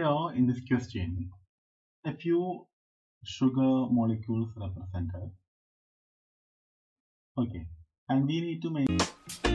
Here in this question, a few sugar molecules represented. Okay, and we need to make